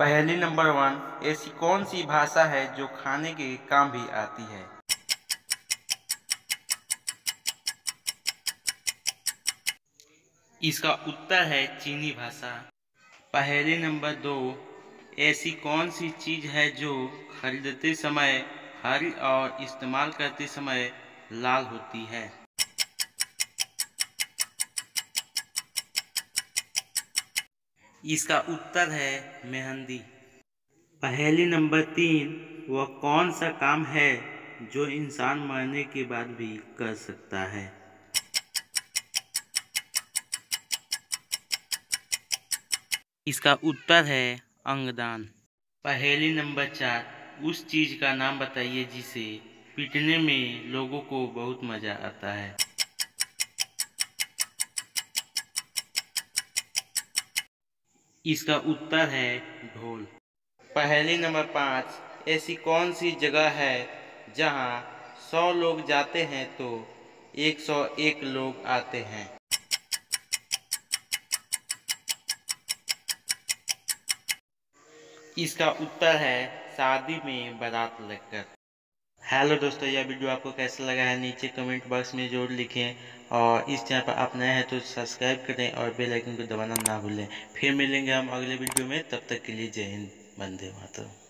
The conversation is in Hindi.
पहली नंबर वन, ऐसी कौन सी भाषा है जो खाने के काम भी आती है? इसका उत्तर है चीनी भाषा। पहली नंबर दो, ऐसी कौन सी चीज़ है जो खरीदते समय, हरी और इस्तेमाल करते समय लाल होती है? इसका उत्तर है मेहंदी। पहली नंबर तीन, वह कौन सा काम है जो इंसान मरने के बाद भी कर सकता है? इसका उत्तर है अंगदान। पहली नंबर चार, उस चीज़ का नाम बताइए जिसे पीटने में लोगों को बहुत मज़ा आता है। इसका उत्तर है ढोल। पहेली नंबर पाँच, ऐसी कौन सी जगह है जहाँ सौ लोग जाते हैं तो एक सौ एक लोग आते हैं? इसका उत्तर है शादी में बारात लगकर हेलो दोस्तों, यह वीडियो आपको कैसा लगा है? नीचे कमेंट बॉक्स में ज़रूर लिखें और इस चैनल पर आप नए हैं तो सब्सक्राइब करें और बेल आइकन को दबाना ना भूलें। फिर मिलेंगे हम अगले वीडियो में, तब तक के लिए जय हिंद, वंदे मातरम।